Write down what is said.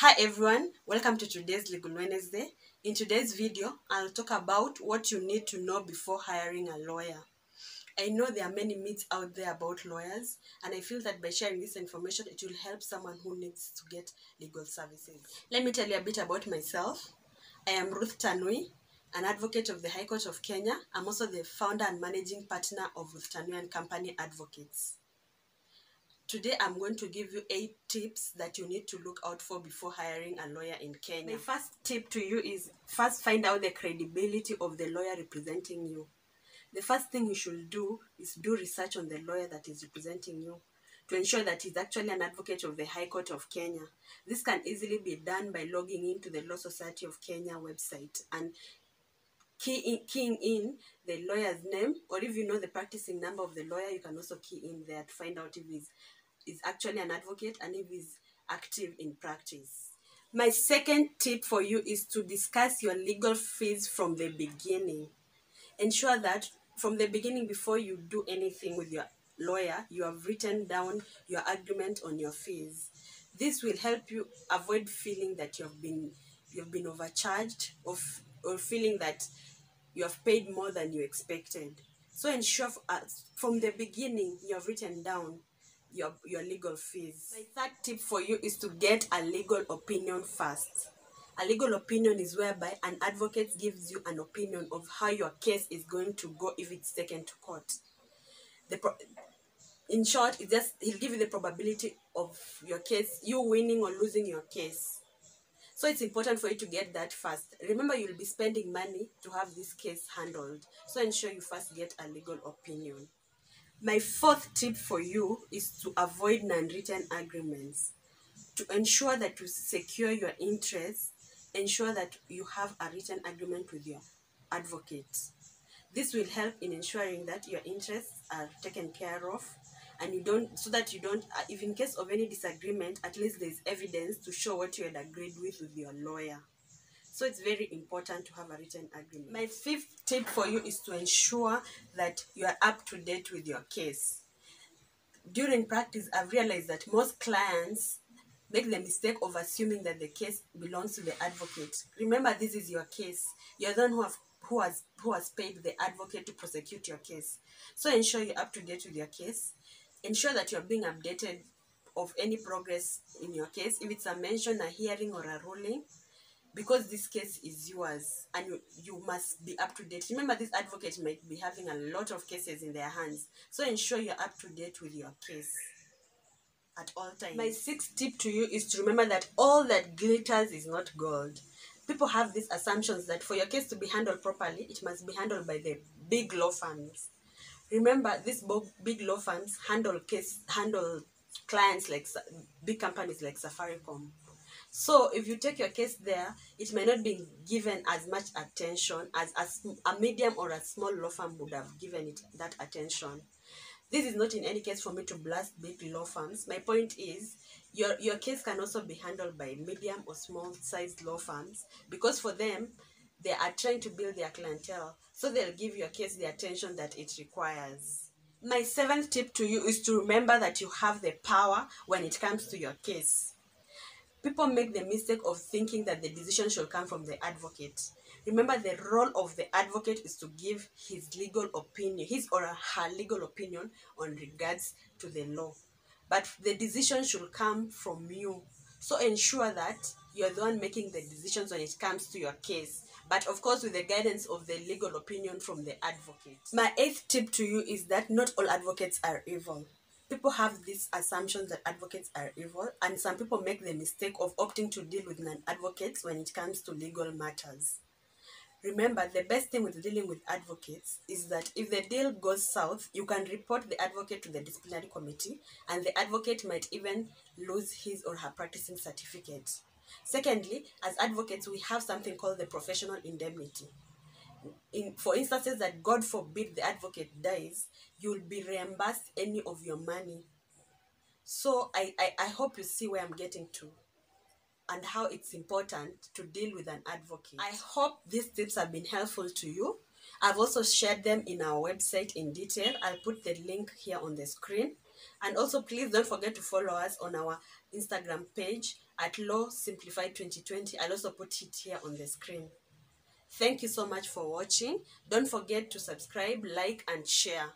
Hi everyone, welcome to today's Legal Wednesday. In today's video, I'll talk about what you need to know before hiring a lawyer. I know there are many myths out there about lawyers, and I feel that by sharing this information, it will help someone who needs to get legal services. Let me tell you a bit about myself. I am Ruth Tanui, an advocate of the High Court of Kenya. I'm also the founder and managing partner of Ruth Tanui and Company Advocates. Today, I'm going to give you eight tips that you need to look out for before hiring a lawyer in Kenya. My first tip to you is first find out the credibility of the lawyer representing you. The first thing you should do is do research on the lawyer that is representing you to ensure that he's actually an advocate of the High Court of Kenya. This can easily be done by logging into the Law Society of Kenya website and key in, keying in the lawyer's name, or if you know the practicing number of the lawyer, you can also key in there to find out if he's is actually an advocate and if he's active in practice. My second tip for you is to discuss your legal fees from the beginning. Ensure that from the beginning, before you do anything with your lawyer, you have written down your agreement on your fees. This will help you avoid feeling that you've been you've been overcharged or, or feeling that you have paid more than you expected. So ensure uh, from the beginning you have written down your, your legal fees. My third tip for you is to get a legal opinion first. A legal opinion is whereby an advocate gives you an opinion of how your case is going to go if it's taken to court. The pro- in short, it just he'll give you the probability of your case, you winning or losing your case. So it's important for you to get that first. Remember, you'll be spending money to have this case handled. So ensure you first get a legal opinion. My fourth tip for you is to avoid non written agreements. To ensure that you secure your interests, ensure that you have a written agreement with your advocate. This will help in ensuring that your interests are taken care of and you don't so that you don't uh, if in case of any disagreement at least there's evidence to show what you had agreed with with your lawyer so it's very important to have a written agreement. My fifth tip for you is to ensure that you are up to date with your case. During practice i've realized that most clients make the mistake of assuming that the case belongs to the advocate. Remember this is your case. You're the one who have who has who has paid the advocate to prosecute your case. So ensure you're up to date with your case. Ensure that you're being updated of any progress in your case. If it's a mention a hearing or a ruling because this case is yours and you, you must be up to date. Remember this advocate might be having a lot of cases in their hands. So ensure you're up to date with your case at all times. My sixth tip to you is to remember that all that glitters is not gold. People have these assumptions that for your case to be handled properly it must be handled by the big law firms. Remember these big law firms handle case handle clients like big companies like safaricom so if you take your case there it may not be given as much attention as a, a medium or a small law firm would have given it that attention. This is not in any case for me to blast big law firms. My point is your your case can also be handled by medium or small sized law firms because for them they are trying to build their clientele. So they'll give your case the attention that it requires. My seventh tip to you is to remember that you have the power when it comes to your case people make the mistake of thinking that the decision should come from the advocate. Remember the role of the advocate is to give his legal opinion his or her legal opinion on regards to the law. But the decision should come from you. So ensure that you're the one making the decisions when it comes to your case. But of course with the guidance of the legal opinion from the advocate. My eighth tip to you is that not all advocates are evil people have this assumption that advocates are evil and some people make the mistake of opting to deal with non-advocates when it comes to legal matters. Remember the best thing with dealing with advocates is that if the deal goes south you can report the advocate to the disciplinary committee and the advocate might even lose his or her practicing certificate. Secondly as advocates we have something called the professional indemnity in for instances that god forbid the advocate dies you'll be reimbursed any of your money. So I, I i hope you see where i'm getting to and how it's important to deal with an advocate. I hope these tips have been helpful to you. I've also shared them in our website in detail. I'll put the link here on the screen. And also please don't forget to follow us on our instagram page at Law Simplified 2020. I'll also put it here on the screen. Thank you so much for watching. Don't forget to subscribe, like, and share.